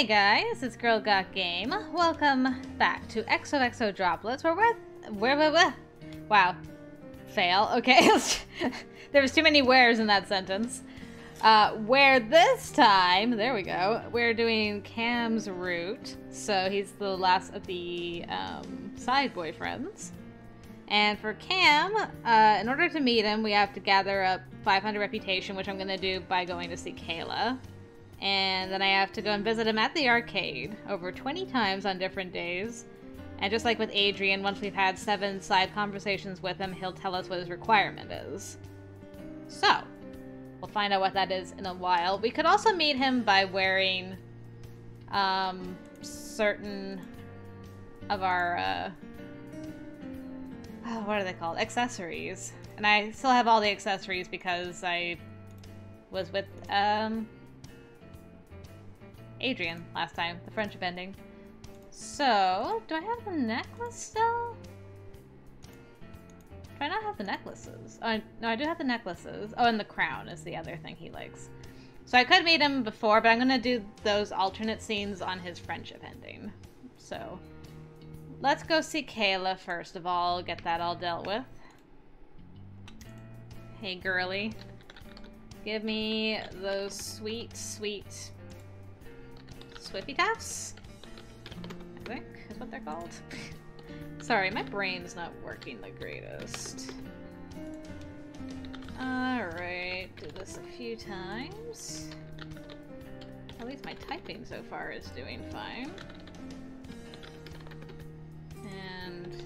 Hey guys, it's Girl Got Game. Welcome back to XOXO Droplets. We're where where where? Wow, fail. Okay, there was too many wheres in that sentence. Uh, where this time, there we go. We're doing Kam's route, so he's the last of the um, side boyfriends. And for Kam, uh, in order to meet him, we have to gather up 500 reputation, which I'm going to do by going to see Kayla. And then I have to go and visit him at the arcade over 20 times on different days. And just like with Adrian, once we've had seven side conversations with him, he'll tell us what his requirement is. So, we'll find out what that is in a while. We could also meet him by wearing um, certain of our, uh, oh, what are they called? Accessories. And I still have all the accessories because I was with, um, Adrian last time, the friendship ending. So, do I have the necklace still? Do I not have the necklaces? Oh, no, I do have the necklaces. Oh, and the crown is the other thing he likes. So I could meet him before, but I'm going to do those alternate scenes on his friendship ending. So, let's go see Kayla first of all, get that all dealt with. Hey, girly. Give me those sweet, sweet Swiffy Taffs? I think is what they're called. Sorry, my brain's not working the greatest. Alright, do this a few times. At least my typing so far is doing fine. And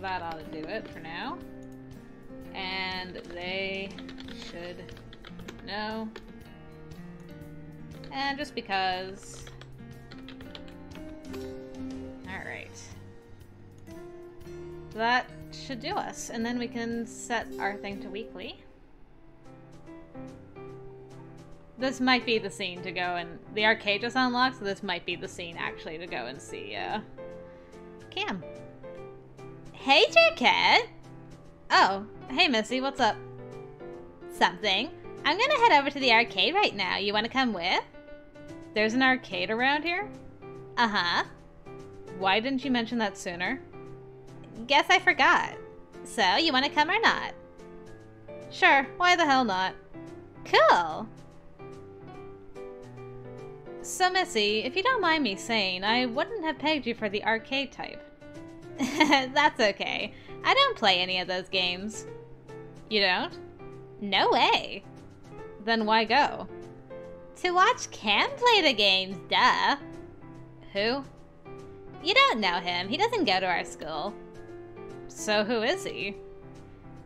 that ought to do it for now. And they should know and just because. Alright. That should do us. And then we can set our thing to weekly. This might be the scene to go and... The arcade just unlocked, so this might be the scene actually to go and see, uh... Kam. Hey, Jerkett! Oh, hey Missy, what's up? Something. I'm gonna head over to the arcade right now. You wanna come with? There's an arcade around here? Uh-huh. Why didn't you mention that sooner? Guess I forgot. So, you want to come or not? Sure, why the hell not? Cool! So, Missy, if you don't mind me saying, I wouldn't have pegged you for the arcade type. That's okay. I don't play any of those games. You don't? No way. Then why go? To watch Kam play the games, duh. Who? You don't know him. He doesn't go to our school. So who is he?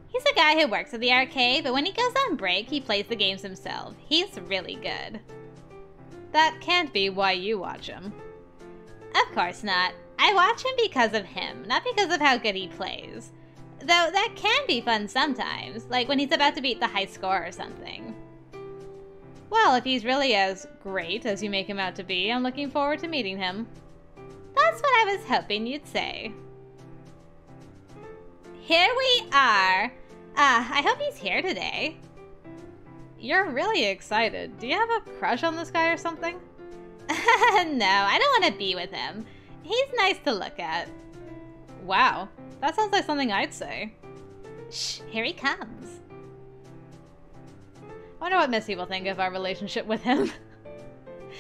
He's a guy who works at the arcade, but when he goes on break, he plays the games himself. He's really good. That can't be why you watch him. Of course not. I watch him because of him, not because of how good he plays. Though that can be fun sometimes, like when he's about to beat the high score or something. Well, if he's really as great as you make him out to be, I'm looking forward to meeting him. That's what I was hoping you'd say. Here we are. Ah, uh, I hope he's here today. You're really excited. Do you have a crush on this guy or something? no, I don't want to be with him. He's nice to look at. Wow, that sounds like something I'd say. Shh, here he comes. I wonder what Missy will think of our relationship with him.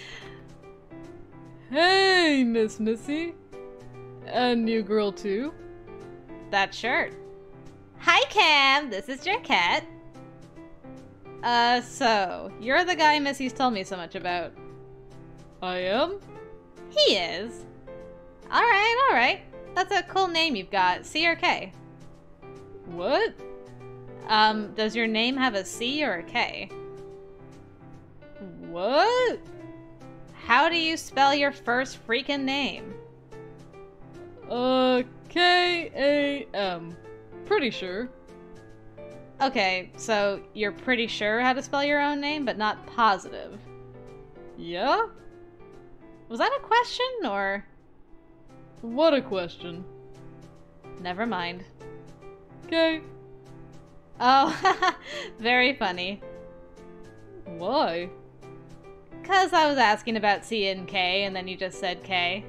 hey, Miss Missy. And new girl too. That shirt. Hi, Kam. This is Jerkett. Uh, so, you're the guy Missy's told me so much about. I am? He is. Alright, alright. That's a cool name you've got. C or K? What? Um, does your name have a C or a K? What? How do you spell your first freaking name? Uh, K-A-M. Pretty sure. Okay, so you're pretty sure how to spell your own name, but not positive. Yeah? Was that a question, or...? What a question. Never mind. Okay. Oh, very funny. Why? Because I was asking about C and K, and then you just said K.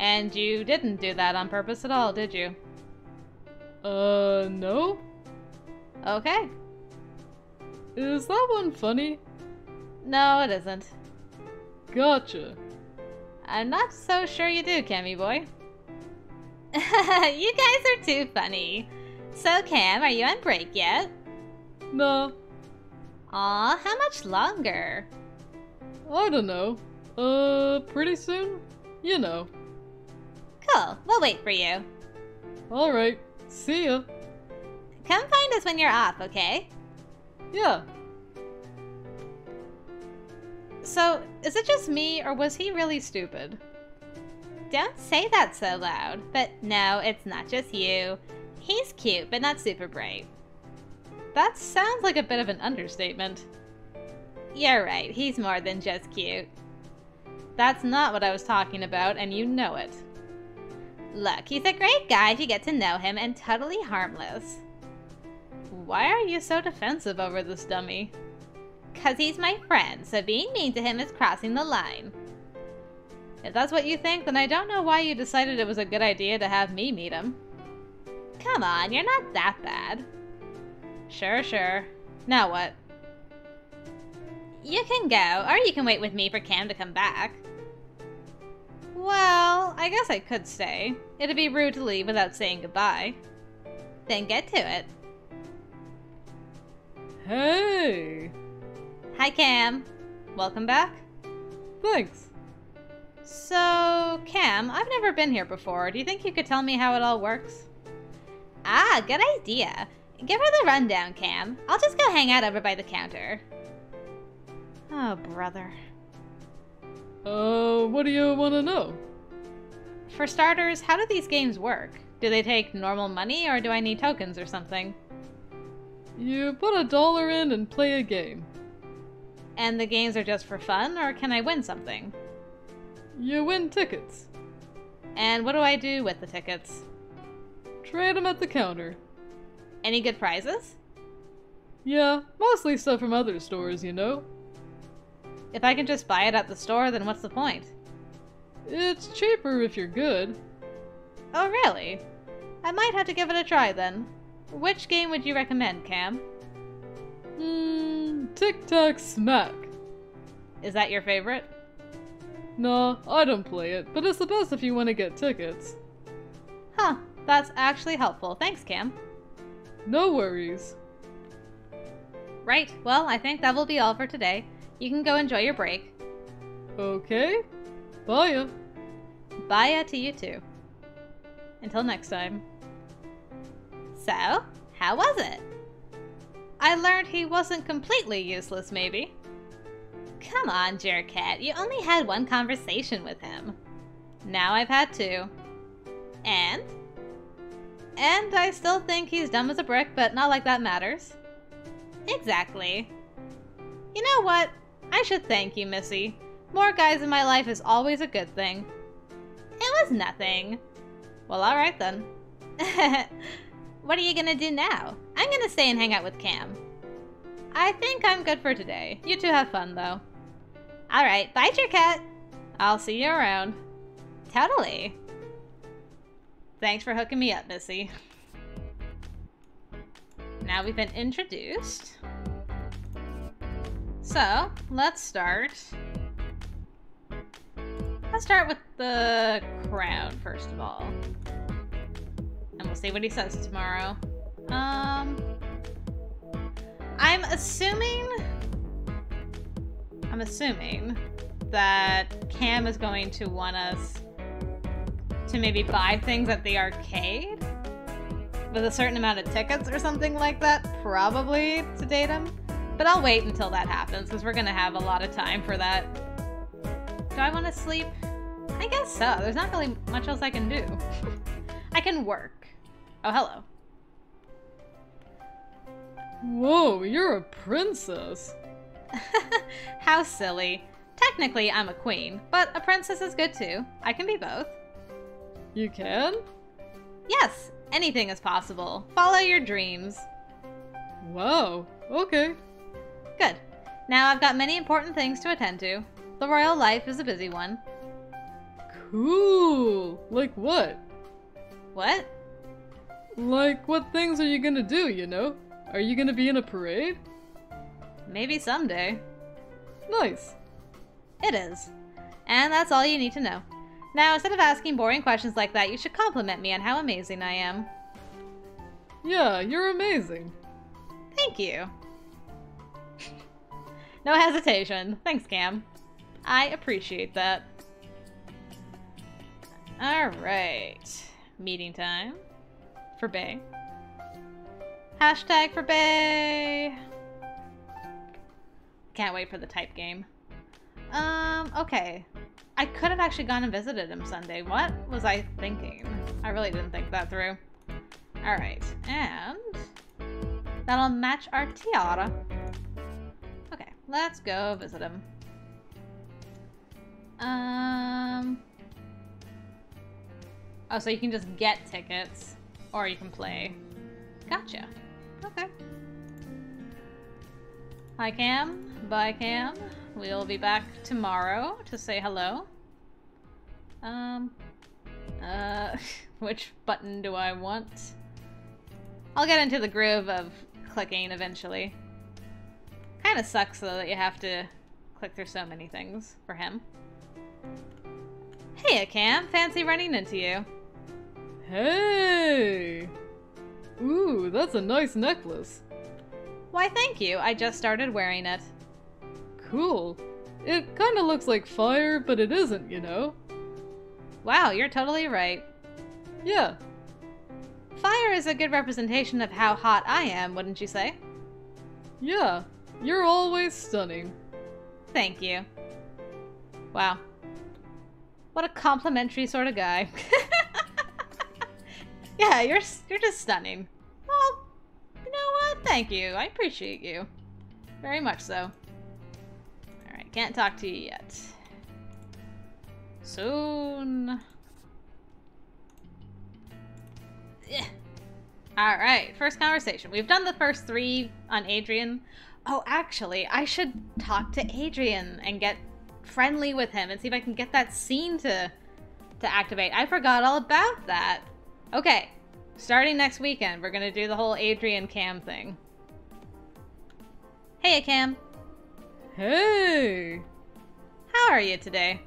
And you didn't do that on purpose at all, did you? Uh, no? Okay. Is that one funny? No, it isn't. Gotcha. I'm not so sure you do, Cammy boy. you guys are too funny. So, Kam, are you on break yet? No, Aw, how much longer? I don't know. Uh, pretty soon? You know. Cool, we'll wait for you. Alright, see ya. Come find us when you're off, okay? Yeah, So, is it just me, or was he really stupid? Don't say that so loud. But no, it's not just you. He's cute, but not super bright. That sounds like a bit of an understatement. You're right, he's more than just cute. That's not what I was talking about, and you know it. Look, he's a great guy if you get to know him and totally harmless. Why are you so defensive over this dummy? Cause he's my friend, so being mean to him is crossing the line. If that's what you think, then I don't know why you decided it was a good idea to have me meet him. Come on, you're not that bad. Sure, sure. Now what? You can go, or you can wait with me for Kam to come back. Well, I guess I could stay. It'd be rude to leave without saying goodbye. Then get to it. hey! Hi, Kam. Welcome back. Thanks. So, Kam, I've never been here before. Do you think you could tell me how it all works? Ah, good idea. Give her the rundown, Kam. I'll just go hang out over by the counter. Oh, brother. Uh, what do you want to know? For starters, how do these games work? Do they take normal money or do I need tokens or something? You put a dollar in and play a game. And the games are just for fun or can I win something? You win tickets. And what do I do with the tickets? Trade them at the counter. Any good prizes? Yeah, mostly stuff from other stores, you know. If I can just buy it at the store, then what's the point? It's cheaper if you're good. Oh, really? I might have to give it a try then. Which game would you recommend, Kam? Hmm, Tic Tac Smack. Is that your favorite? Nah, I don't play it, but it's the best if you want to get tickets. Huh, that's actually helpful. Thanks, Kam. No worries. Right, well, I think that will be all for today. You can go enjoy your break. Okay. Bye. Bye to you too. Until next time. So, how was it? I learned he wasn't completely useless, maybe. Come on, Jerkat, you only had one conversation with him. Now I've had two. And? And I still think he's dumb as a brick, but not like that matters. Exactly. You know what? I should thank you, Missy. More guys in my life is always a good thing. It was nothing. Well, alright then. what are you gonna do now? I'm gonna stay and hang out with Kam. I think I'm good for today. You two have fun, though. Alright, bye, Jerkat. I'll see you around. Totally. Thanks for hooking me up, Missy. Now we've been introduced. So, let's start. Let's start with the crown, first of all. And we'll see what he says tomorrow. Um, I'm assuming... I'm assuming that Kam is going to want us to maybe buy things at the arcade with a certain amount of tickets or something like that, probably to date him. But I'll wait until that happens because we're gonna have a lot of time for that. Do I want to sleep? I guess so. There's not really much else I can do. I can work. Oh, hello. Whoa, you're a princess. How silly. Technically, I'm a queen, but a princess is good too. I can be both. You can? Yes, anything is possible. Follow your dreams. Wow, okay. Good. Now I've got many important things to attend to. The royal life is a busy one. Cool. Like what? What? Like, what things are you gonna do, you know? Are you gonna be in a parade? Maybe someday. Nice. It is. And that's all you need to know. Now, instead of asking boring questions like that, you should compliment me on how amazing I am. Yeah, you're amazing. Thank you. no hesitation. Thanks, Kam. I appreciate that. Alright. Meeting time. For Bay. Hashtag for Bay. Can't wait for the type game. Um, okay. I could have actually gone and visited him Sunday. What was I thinking? I really didn't think that through. Alright, and that'll match our tiara. Okay, let's go visit him. Um. Oh, so you can just get tickets, or you can play. Gotcha. Okay. Hi, Kam. Bye, Kam. We'll be back tomorrow to say hello. Um. Uh. Which button do I want? I'll get into the groove of clicking eventually. Kinda sucks though that you have to click through so many things for him. Hey, Kam. Fancy running into you. Hey! Ooh, that's a nice necklace. Why, thank you. I just started wearing it. Cool. It kinda looks like fire, but it isn't, you know? Wow, you're totally right. Yeah. Fire is a good representation of how hot I am, wouldn't you say? Yeah. You're always stunning. Thank you. Wow. What a complimentary sort of guy. yeah, you're you're just stunning. Well, you know what? Thank you. I appreciate you. Very much so. Can't talk to you yet. Soon. Yeah. Alright, first conversation. We've done the first three on Adrian. Oh, actually, I should talk to Adrian and get friendly with him and see if I can get that scene to to activate. I forgot all about that. Okay, starting next weekend, we're gonna do the whole Adrian Kam thing. Hey, Kam. Hey! How are you today?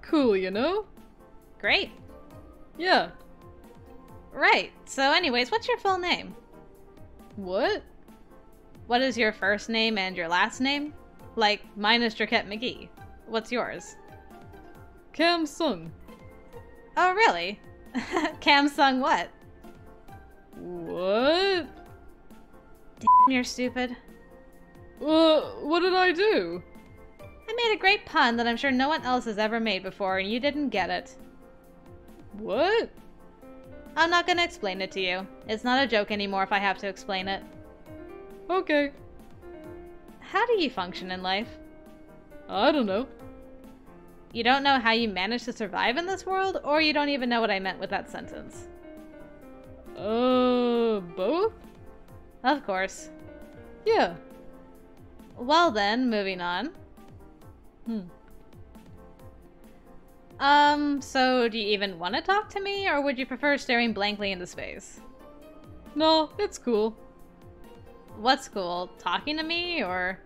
Cool, you know? Great. Yeah. Right. So, anyways, what's your full name? What? What is your first name and your last name? Like, mine is McGee. What's yours? Kam Sung. Oh, really? Kam Sung what? What? Damn, you're stupid. Uh, what did I do? I made a great pun that I'm sure no one else has ever made before, and you didn't get it. What? I'm not gonna explain it to you. It's not a joke anymore if I have to explain it. Okay. How do you function in life? I don't know. You don't know how you manage to survive in this world, or you don't even know what I meant with that sentence? Uh, both? Of course. Yeah. Well then, moving on. Hmm. Um, so do you even want to talk to me, or would you prefer staring blankly into space? No, it's cool. What's cool? Talking to me, or.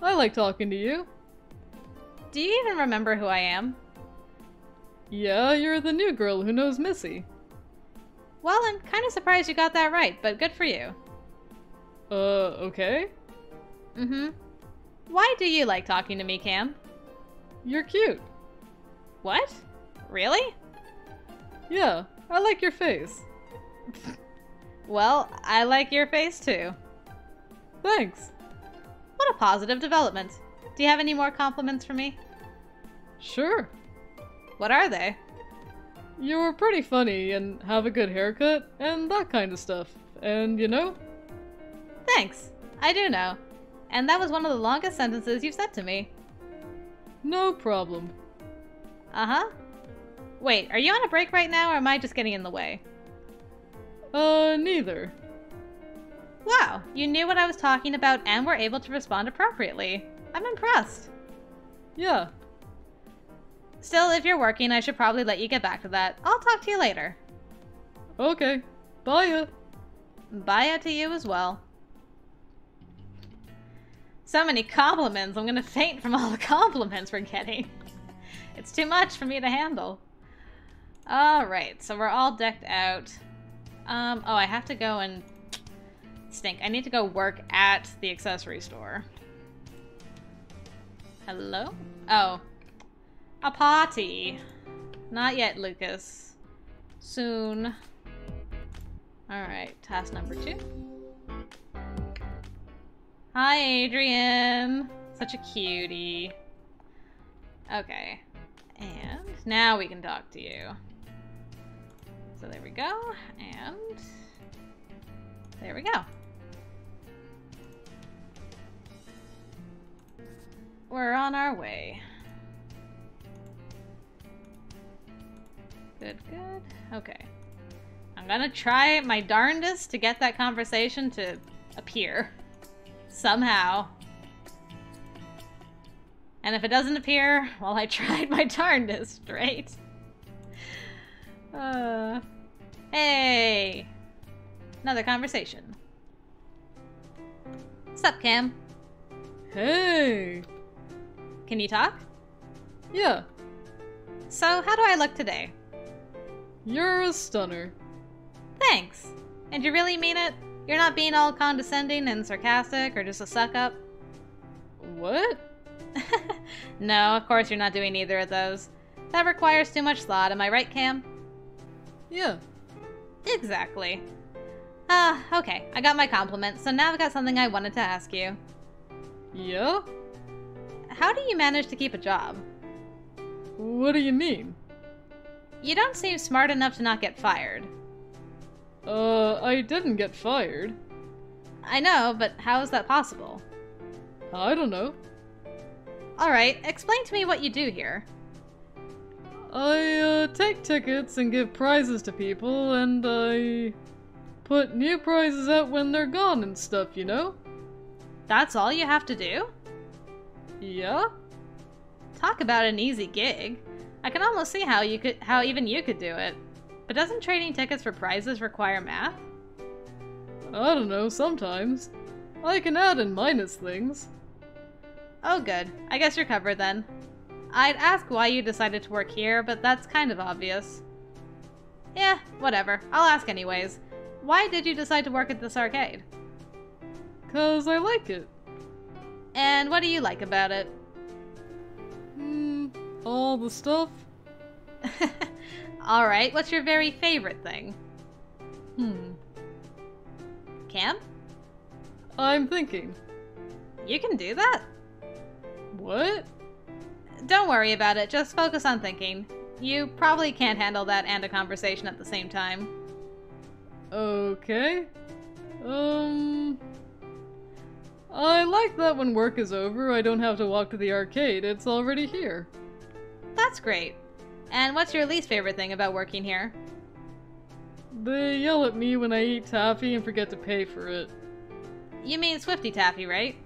I like talking to you. Do you even remember who I am? Yeah, you're the new girl who knows Missy. Well, I'm kind of surprised you got that right, but good for you. Uh, okay. Mm hmm. Why do you like talking to me, Kam? You're cute. What? Really? Yeah, I like your face. Well, I like your face too. Thanks. What a positive development. Do you have any more compliments for me? Sure. What are they? You're pretty funny and have a good haircut and that kind of stuff. And you know? Thanks. I do know. And that was one of the longest sentences you've said to me. No problem. Uh huh. Wait, are you on a break right now, or am I just getting in the way? Uh, neither. Wow, you knew what I was talking about and were able to respond appropriately. I'm impressed. Yeah. Still, if you're working, I should probably let you get back to that. I'll talk to you later. Okay. Bye. Bye to you as well. So many compliments. I'm gonna faint from all the compliments we're getting. It's too much for me to handle. Alright, so we're all decked out. Um, oh, I have to go and... Stink. I need to go work at the accessory store. Hello? Oh. A party. Not yet, Lucas. Soon. Alright, task number two. Hi, Adrian. Such a cutie. Okay. And now we can talk to you. So there we go. And there we go. We're on our way. Good, good. Okay. I'm gonna try my darndest to get that conversation to appear. Somehow. And if it doesn't appear, well, I tried my darndest, right? Uh, hey! Another conversation. What's up, Kam? Hey! Can you talk? Yeah, So, how do I look today? you're a stunner. Thanks. And you really mean it? You're not being all condescending and sarcastic or just a suck up? What? no, of course you're not doing either of those. That requires too much thought, am I right, Kam? Yeah. Exactly. Ah, okay. I got my compliment, so now I've got something I wanted to ask you. Yeah? How do you manage to keep a job? What do you mean? You don't seem smart enough to not get fired. Uh, I didn't get fired. I know, but how is that possible? I don't know. Alright, explain to me what you do here. I, uh, take tickets and give prizes to people, and I put new prizes out when they're gone and stuff, you know? That's all you have to do? Yeah? Talk about an easy gig. I can almost see how you could how even you could do it. But doesn't trading tickets for prizes require math? I don't know, sometimes. I can add and minus things. Oh good. I guess you're covered then. I'd ask why you decided to work here, but that's kind of obvious. Yeah, whatever. I'll ask anyways. Why did you decide to work at this arcade? Cause I like it. And what do you like about it? Hmm, all the stuff? Alright, what's your very favorite thing? Hmm. Kam? I'm thinking. You can do that? What? Don't worry about it, just focus on thinking. You probably can't handle that and a conversation at the same time. Okay. Um. I like that when work is over, I don't have to walk to the arcade, it's already here. That's great. And what's your least favorite thing about working here? They yell at me when I eat taffy and forget to pay for it. You mean Swifty Taffy, right?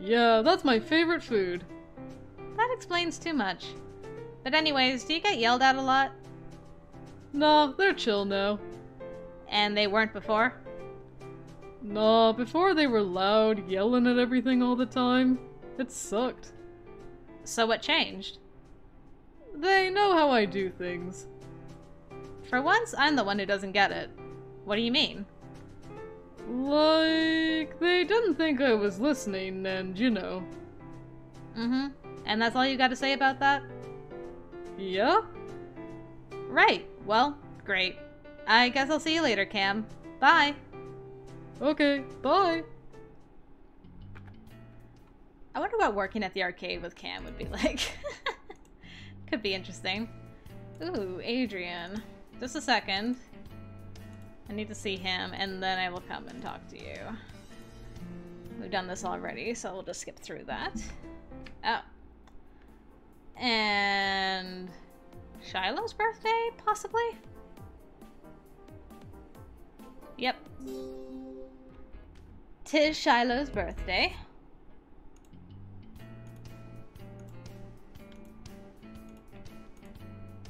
Yeah, that's my favorite food. That explains too much. But anyways, do you get yelled at a lot? Nah, they're chill now. And they weren't before? Nah, before they were loud, yelling at everything all the time. It sucked. So what changed? They know how I do things. For once, I'm the one who doesn't get it. What do you mean? Like, they didn't think I was listening, and you know. Mm-hmm. And that's all you got to say about that? Yeah? Right. Well, great. I guess I'll see you later, Kam. Bye. Okay, bye. I wonder what working at the arcade with Kam would be like. Could be interesting. Ooh, Adrian. Just a second. I need to see him, and then I will come and talk to you. We've done this already, so we'll just skip through that. Oh. And... Shiloh's birthday, possibly? Yep. Tis Shiloh's birthday.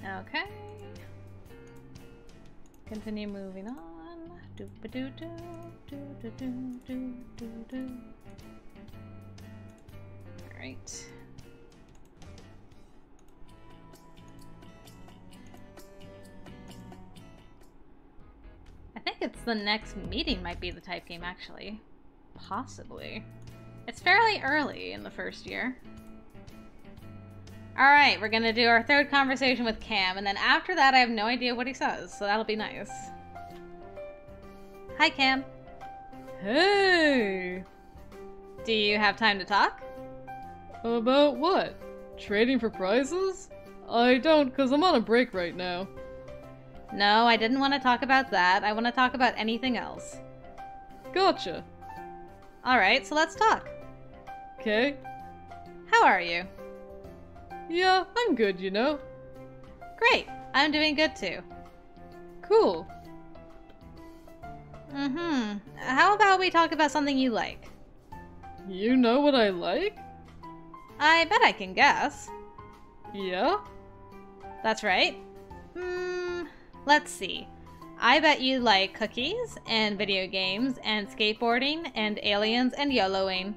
Okay. Continue moving on. Doo ba doo doo doo doo doo doo doo doo. Alright. I think it's the next meeting might be the type game actually. Possibly. It's fairly early in the first year. Alright, we're gonna do our third conversation with Kam, and then after that I have no idea what he says, so that'll be nice. Hi, Kam. Hey! Do you have time to talk? About what? Trading for prizes? I don't, because I'm on a break right now. No, I didn't want to talk about that. I want to talk about anything else. Gotcha. Alright, so let's talk. Okay. How are you? Yeah, I'm good, you know. Great. I'm doing good too. Cool. Mm-hmm. How about we talk about something you like? You know what I like? I bet I can guess. Yeah? That's right. Hmm, let's see. I bet you like cookies and video games and skateboarding and aliens and YOLOing.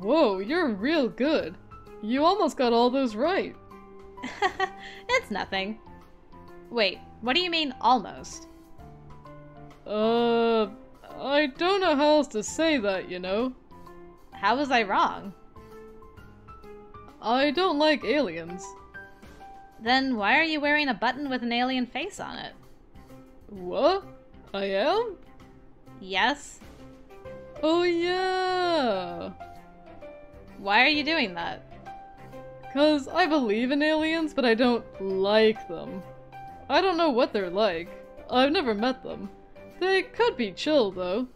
Whoa, you're real good. You almost got all those right. it's nothing. Wait, what do you mean almost? Uh, I don't know how else to say that, you know. How was I wrong? I don't like aliens. Then why are you wearing a button with an alien face on it? What? I am? Yes. Oh yeah! Why are you doing that? Cause I believe in aliens, but I don't like them. I don't know what they're like. I've never met them. They could be chill, though.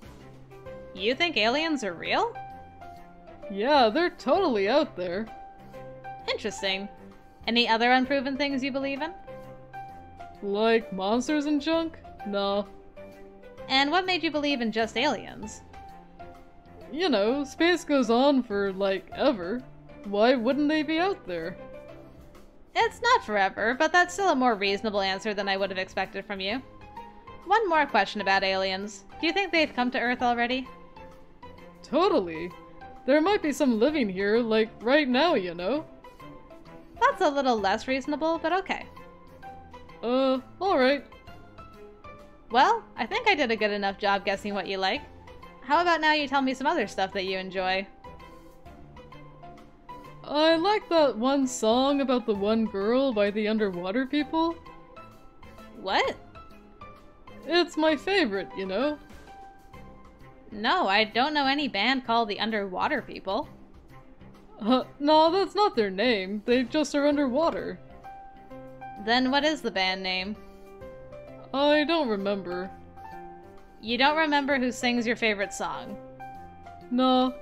You think aliens are real? Yeah, they're totally out there. Interesting. Any other unproven things you believe in? Like monsters and junk? Nah. And what made you believe in just aliens? You know, space goes on for, like, ever. Why wouldn't they be out there? It's not forever, but that's still a more reasonable answer than I would have expected from you. One more question about aliens. Do you think they've come to Earth already? Totally. There might be some living here, like, right now, you know? That's a little less reasonable, but okay. Uh, alright. Well, I think I did a good enough job guessing what you like. How about now you tell me some other stuff that you enjoy? I like that one song about the one girl by the underwater people. What? It's my favorite, you know? No, I don't know any band called the Underwater People. Uh, no, that's not their name. They just are underwater. Then what is the band name? I don't remember. You don't remember who sings your favorite song. No.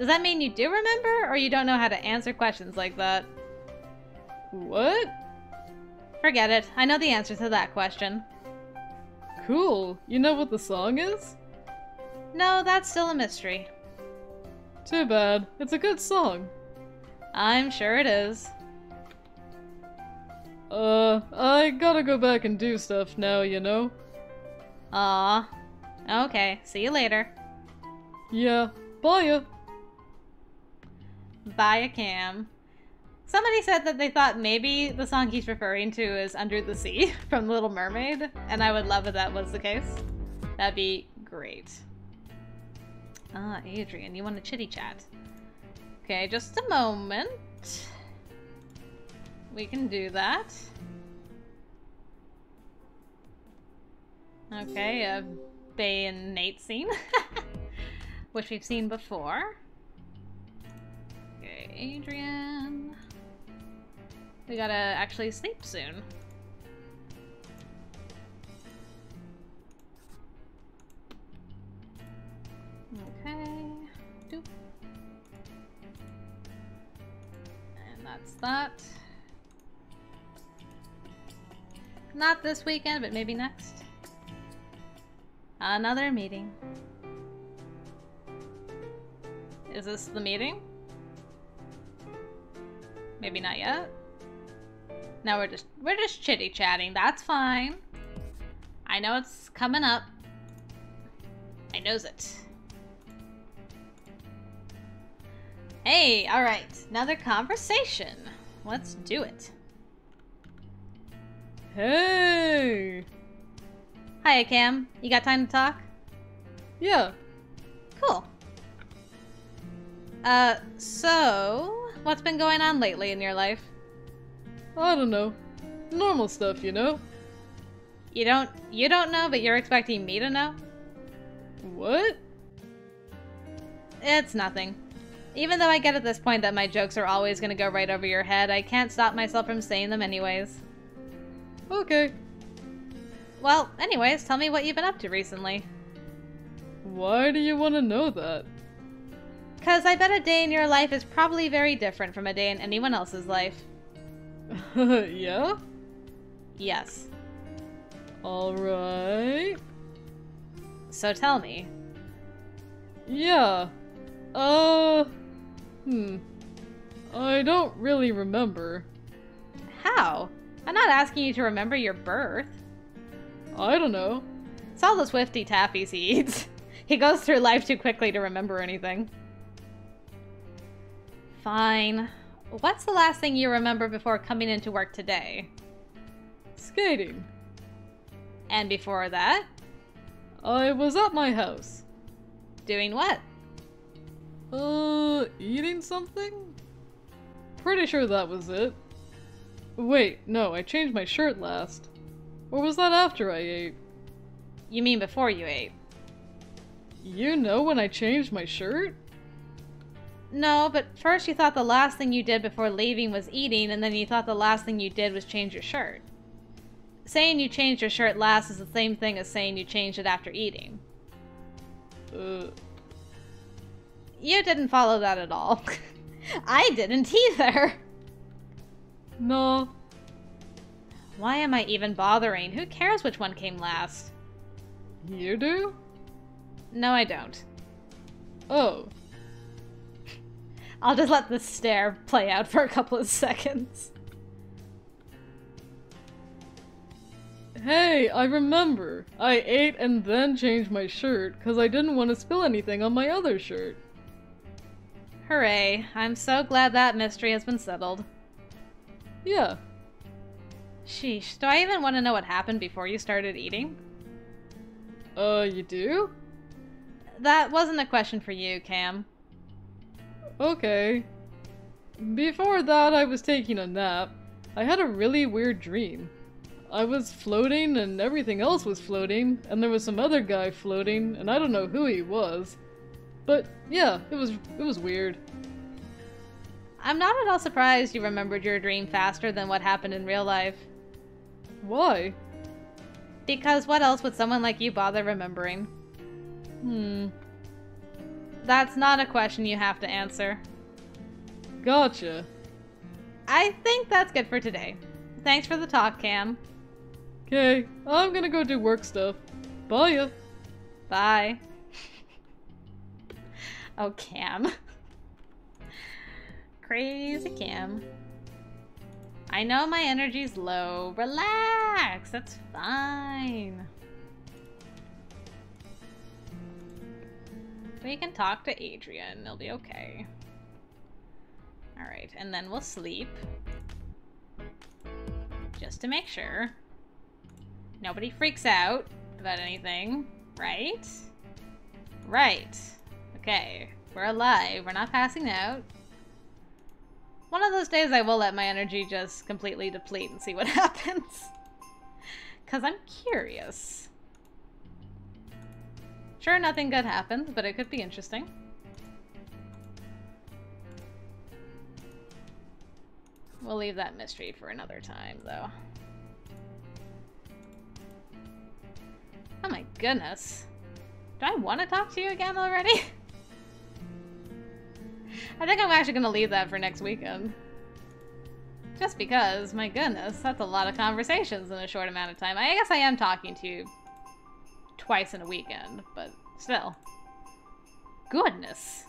Does that mean you do remember, or you don't know how to answer questions like that? What? Forget it. I know the answer to that question. Cool. You know what the song is? No, that's still a mystery. Too bad. It's a good song. I'm sure it is. Uh, I gotta go back and do stuff now, you know? Aw. Okay, see you later. Yeah, bye ya. Bye, Kam. Somebody said that they thought maybe the song he's referring to is Under the Sea from Little Mermaid, and I would love if that was the case. That'd be great. Ah, Adrian, you want to chitty chat? Okay, just a moment. We can do that. Okay, a Bay and Nate scene, which we've seen before. Adrian. We gotta actually sleep soon. Okay. Doop. And that's that. Not this weekend, but maybe next. Another meeting. Is this the meeting? Maybe not yet. No, we're just we're just chitty chatting. That's fine. I know it's coming up. I knows it. Hey, all right, another conversation. Let's do it. Hey! Hiya, Kam. You got time to talk? Yeah, Cool. Uh, so, what's been going on lately in your life? I don't know. Normal stuff, you know? You don't you don't know, but you're expecting me to know? What? It's nothing. Even though I get at this point that my jokes are always gonna go right over your head, I can't stop myself from saying them anyways. Okay. Well, anyways, tell me what you've been up to recently. Why do you want to know that? Cause I bet a day in your life is probably very different from a day in anyone else's life. yeah? Yes. Alright. So tell me. Yeah. Uh. Hmm. I don't really remember. How? I'm not asking you to remember your birth. I don't know. It's all the Swifty Taffies he eats. He goes through life too quickly to remember anything. Fine. What's the last thing you remember before coming into work today? Skating. And before that? I was at my house. Doing what? Uh, eating something? Pretty sure that was it. Wait, no, I changed my shirt last. Or was that after I ate? You mean before you ate? You know when I changed my shirt? No, but first you thought the last thing you did before leaving was eating, and then you thought the last thing you did was change your shirt. Saying you changed your shirt last is the same thing as saying you changed it after eating. Uh, You didn't follow that at all. I didn't either. no. Why am I even bothering? Who cares which one came last? You do? No, I don't. Oh. I'll just let this stare play out for a couple of seconds. Hey, I remember. I ate and then changed my shirt because I didn't want to spill anything on my other shirt. Hooray. I'm so glad that mystery has been settled. Yeah. Sheesh, do I even want to know what happened before you started eating? Uh, you do? That wasn't a question for you, Kam. Okay. Before that, I was taking a nap. I had a really weird dream. I was floating and everything else was floating, and there was some other guy floating, and I don't know who he was. But yeah, it was it was weird. I'm not at all surprised you remembered your dream faster than what happened in real life. Why? Because what else would someone like you bother remembering? Hmm. That's not a question you have to answer. Gotcha. I think that's good for today. Thanks for the talk, Kam. Okay, I'm gonna go do work stuff. Bye ya. Bye. oh, Kam. Crazy Kam. I know my energy's low. Relax. That's fine. We can talk to Adrian. It'll be okay. Alright, and then we'll sleep. Just to make sure. Nobody freaks out about anything, right? Right. Okay. We're alive. We're not passing out. One of those days I will let my energy just completely deplete and see what happens. Because I'm curious. Sure, nothing good happens, but it could be interesting. We'll leave that mystery for another time, though. Oh my goodness. Do I want to talk to you again already? I think I'm actually going to leave that for next weekend. Just because, my goodness, that's a lot of conversations in a short amount of time. I guess I am talking to you twice in a weekend, but still. Goodness.